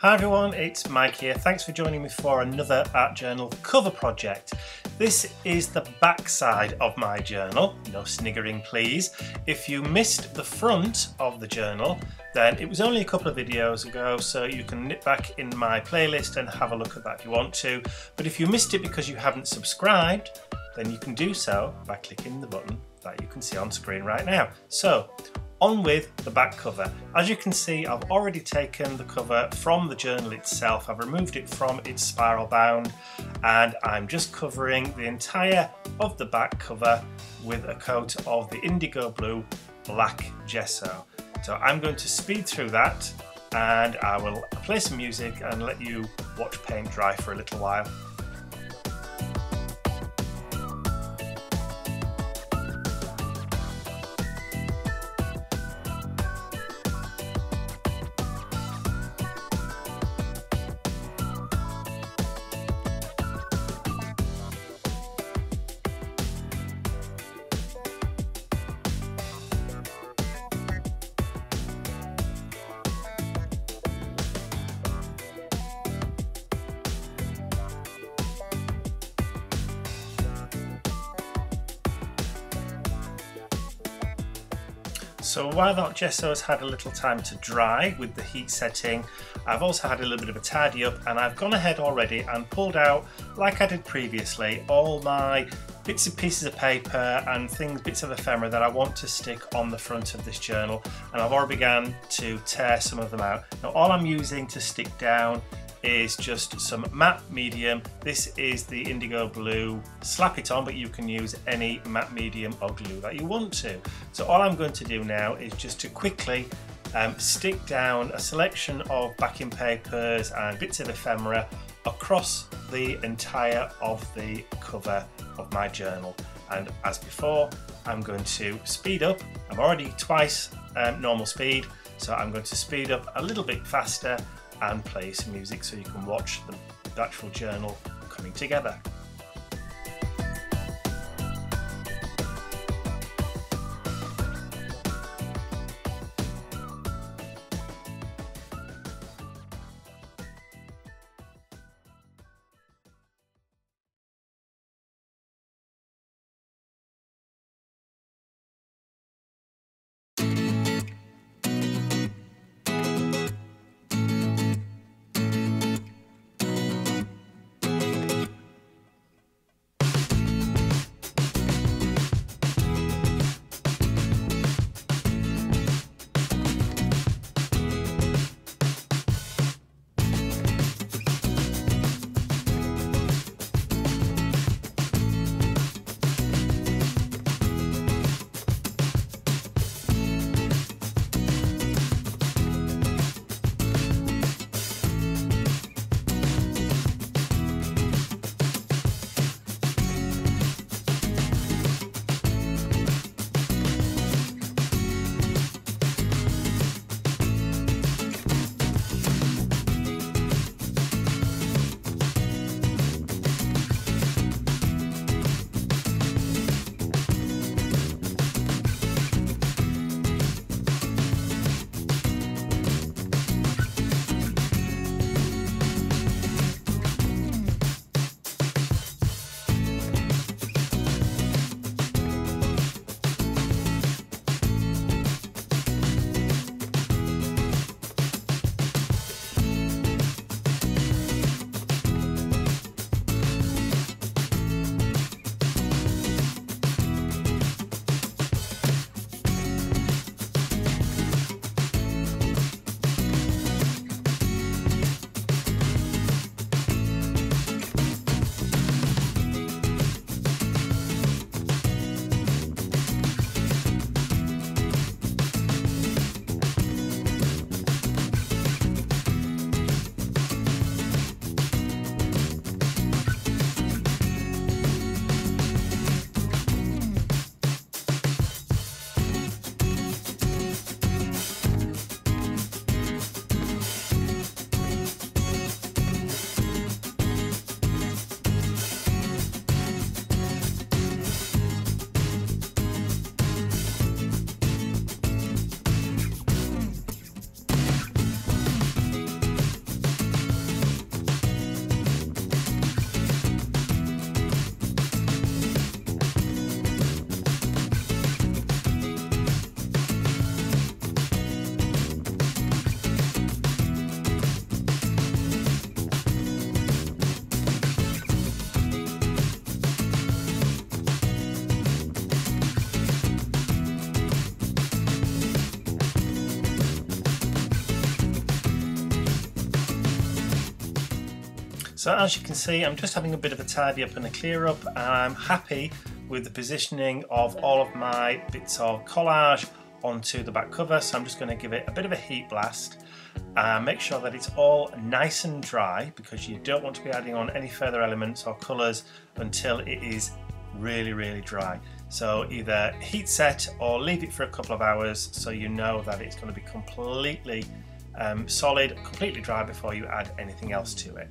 Hi everyone, it's Mike here. Thanks for joining me for another Art Journal cover project. This is the backside of my journal, no sniggering please. If you missed the front of the journal, then it was only a couple of videos ago, so you can nip back in my playlist and have a look at that if you want to. But if you missed it because you haven't subscribed, then you can do so by clicking the button that you can see on screen right now. So on with the back cover. As you can see, I've already taken the cover from the journal itself. I've removed it from its spiral bound and I'm just covering the entire of the back cover with a coat of the indigo blue black gesso. So I'm going to speed through that and I will play some music and let you watch paint dry for a little while. So while that gesso has had a little time to dry with the heat setting, I've also had a little bit of a tidy up and I've gone ahead already and pulled out, like I did previously, all my bits and pieces of paper and things, bits of ephemera that I want to stick on the front of this journal and I've already began to tear some of them out. Now all I'm using to stick down is just some matte medium. This is the indigo blue. Slap it on, but you can use any matte medium or glue that you want to. So all I'm going to do now is just to quickly um, stick down a selection of backing papers and bits of ephemera across the entire of the cover of my journal. And as before, I'm going to speed up. I'm already twice um, normal speed, so I'm going to speed up a little bit faster and play some music so you can watch the, the actual journal coming together. So as you can see, I'm just having a bit of a tidy up and a clear up and I'm happy with the positioning of all of my bits of collage onto the back cover. So I'm just going to give it a bit of a heat blast and make sure that it's all nice and dry because you don't want to be adding on any further elements or colours until it is really, really dry. So either heat set or leave it for a couple of hours so you know that it's going to be completely um, solid, completely dry before you add anything else to it.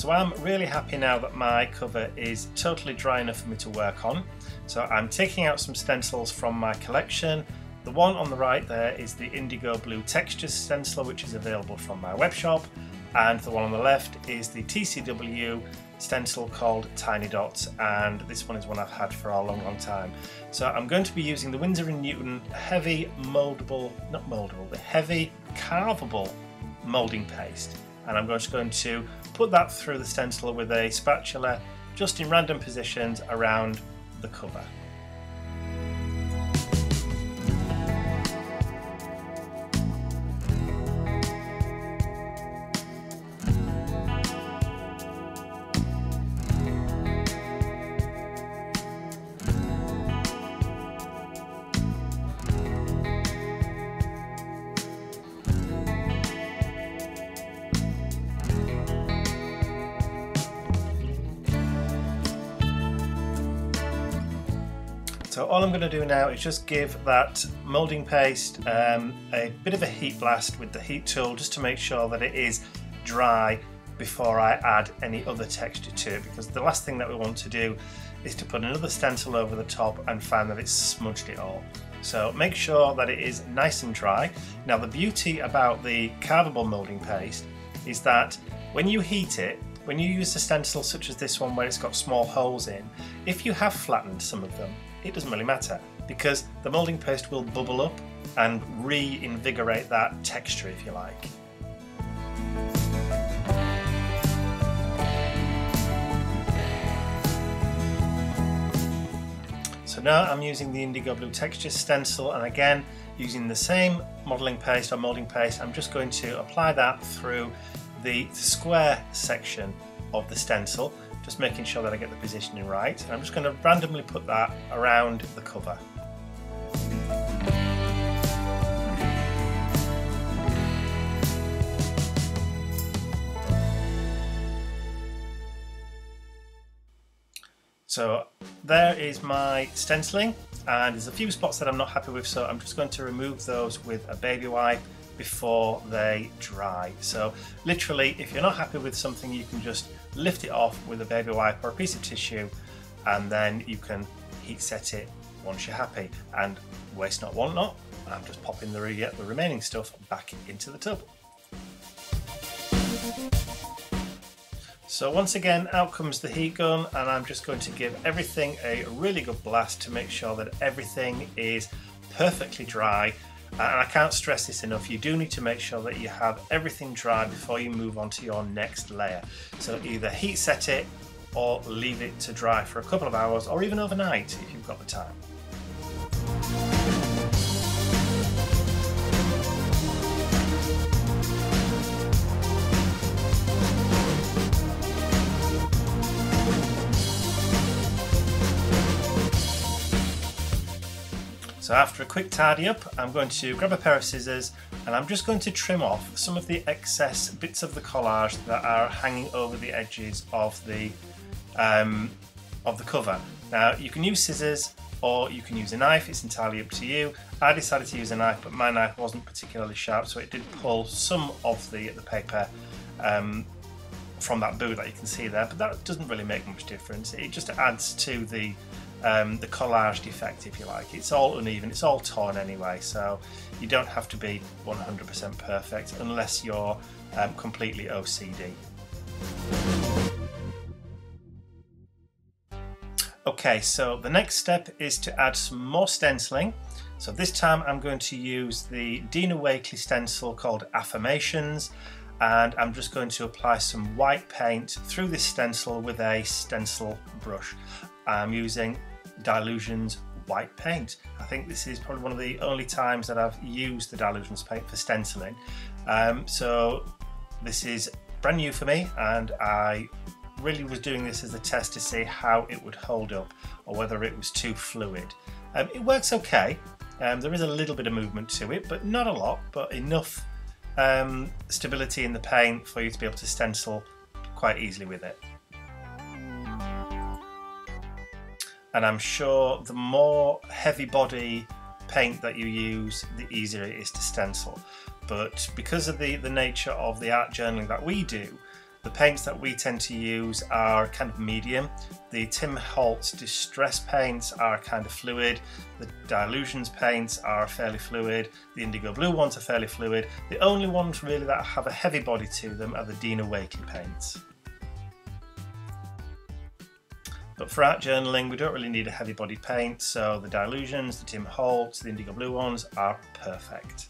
So I'm really happy now that my cover is totally dry enough for me to work on. So I'm taking out some stencils from my collection the one on the right there is the Indigo Blue Textures stencil, which is available from my web shop, and the one on the left is the TCW stencil called Tiny Dots, and this one is one I've had for a long, long time. So I'm going to be using the Winsor & Newton heavy moldable, not moldable, the heavy carvable molding paste, and I'm just going to put that through the stencil with a spatula just in random positions around the cover. So all I'm going to do now is just give that moulding paste um, a bit of a heat blast with the heat tool just to make sure that it is dry before I add any other texture to it because the last thing that we want to do is to put another stencil over the top and find that it's smudged it all. So make sure that it is nice and dry. Now the beauty about the carvable moulding paste is that when you heat it, when you use a stencil such as this one where it's got small holes in, if you have flattened some of them, it doesn't really matter because the moulding paste will bubble up and reinvigorate that texture if you like. So now I'm using the Indigo Blue Texture stencil and again using the same modelling paste or moulding paste I'm just going to apply that through the square section of the stencil just making sure that I get the positioning right. And I'm just going to randomly put that around the cover. So there is my stenciling and there's a few spots that I'm not happy with so I'm just going to remove those with a baby wipe before they dry. So literally, if you're not happy with something, you can just lift it off with a baby wipe or a piece of tissue, and then you can heat set it once you're happy. And waste not, want not, I'm just popping the, re the remaining stuff back into the tub. So once again, out comes the heat gun and I'm just going to give everything a really good blast to make sure that everything is perfectly dry and I can't stress this enough, you do need to make sure that you have everything dry before you move on to your next layer. So either heat set it or leave it to dry for a couple of hours or even overnight if you've got the time. So after a quick tidy up, I'm going to grab a pair of scissors and I'm just going to trim off some of the excess bits of the collage that are hanging over the edges of the um, of the cover. Now you can use scissors or you can use a knife, it's entirely up to you. I decided to use a knife but my knife wasn't particularly sharp so it did pull some of the, the paper um, from that boo that you can see there but that doesn't really make much difference. It just adds to the um, the collage defect, if you like. It's all uneven, it's all torn anyway, so you don't have to be 100% perfect unless you're um, completely OCD. Okay, so the next step is to add some more stenciling. So this time I'm going to use the Dina Wakley stencil called Affirmations and I'm just going to apply some white paint through this stencil with a stencil brush. I'm using Dylusions white paint. I think this is probably one of the only times that I've used the Dylusions paint for stenciling. Um, so this is brand new for me and I really was doing this as a test to see how it would hold up or whether it was too fluid. Um, it works okay. Um, there is a little bit of movement to it, but not a lot, but enough um, stability in the paint for you to be able to stencil quite easily with it. And I'm sure the more heavy body paint that you use, the easier it is to stencil. But because of the, the nature of the art journaling that we do, the paints that we tend to use are kind of medium. The Tim Holtz Distress paints are kind of fluid. The Dylusions paints are fairly fluid. The Indigo Blue ones are fairly fluid. The only ones really that have a heavy body to them are the Dina Wakley paints. But for art journaling, we don't really need a heavy body paint, so the Dylusions, the Tim Holtz, the Indigo Blue ones are perfect.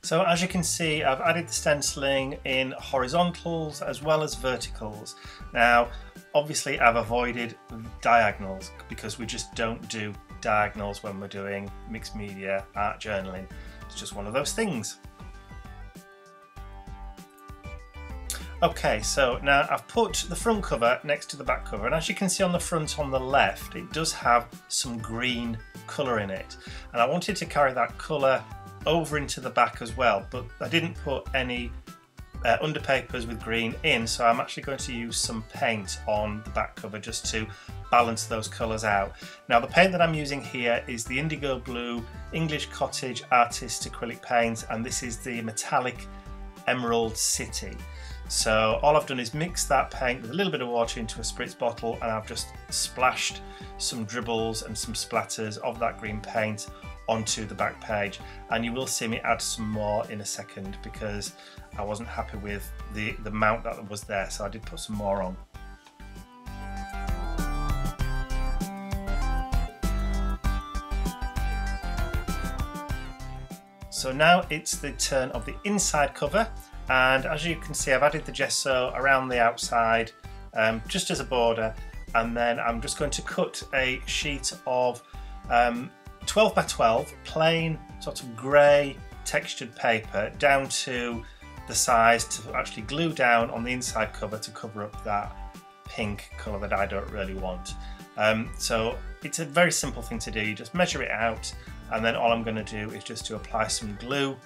So as you can see, I've added the stenciling in horizontals as well as verticals. Now, obviously I've avoided diagonals because we just don't do diagonals when we're doing mixed media art journaling. It's just one of those things. Okay, so now I've put the front cover next to the back cover and as you can see on the front on the left, it does have some green colour in it. And I wanted to carry that colour over into the back as well, but I didn't put any uh, underpapers with green in, so I'm actually going to use some paint on the back cover just to balance those colours out. Now the paint that I'm using here is the Indigo Blue English Cottage Artist Acrylic Paint, and this is the metallic Emerald City. So all I've done is mix that paint with a little bit of water into a spritz bottle and I've just splashed some dribbles and some splatters of that green paint onto the back page and you will see me add some more in a second because I wasn't happy with the, the amount that was there so I did put some more on. So now it's the turn of the inside cover and as you can see I've added the gesso around the outside um, just as a border and then I'm just going to cut a sheet of um, 12 by 12 plain sort of grey textured paper down to the size to actually glue down on the inside cover to cover up that pink colour that I don't really want. Um, so it's a very simple thing to do, you just measure it out and then all I'm going to do is just to apply some glue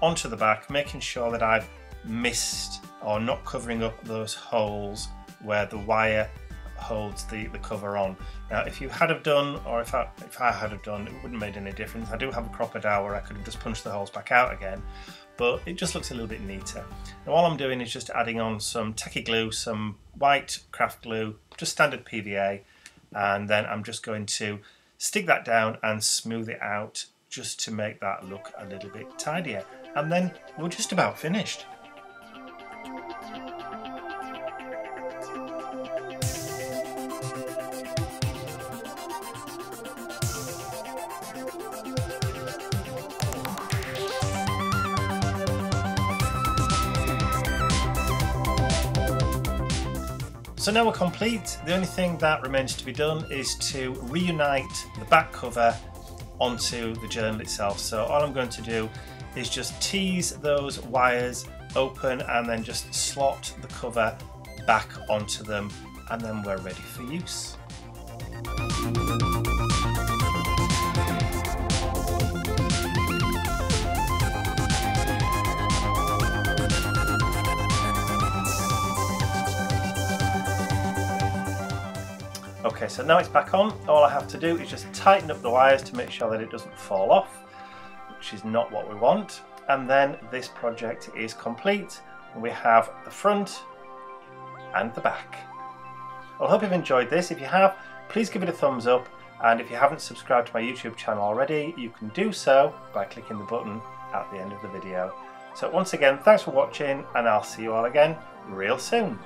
onto the back making sure that I've missed or not covering up those holes where the wire holds the, the cover on. Now if you had have done, or if I, if I had have done, it wouldn't have made any difference. I do have a Crop-A-Dile where I could have just punched the holes back out again, but it just looks a little bit neater. Now all I'm doing is just adding on some tacky glue, some white craft glue, just standard PVA, and then I'm just going to stick that down and smooth it out just to make that look a little bit tidier. And then we're just about finished. So now we're complete. The only thing that remains to be done is to reunite the back cover onto the journal itself. So all I'm going to do is just tease those wires open and then just slot the cover back onto them and then we're ready for use. Okay, so now it's back on. All I have to do is just tighten up the wires to make sure that it doesn't fall off, which is not what we want. And then this project is complete. We have the front and the back. I hope you've enjoyed this. If you have, please give it a thumbs up. And if you haven't subscribed to my YouTube channel already, you can do so by clicking the button at the end of the video. So once again, thanks for watching and I'll see you all again real soon.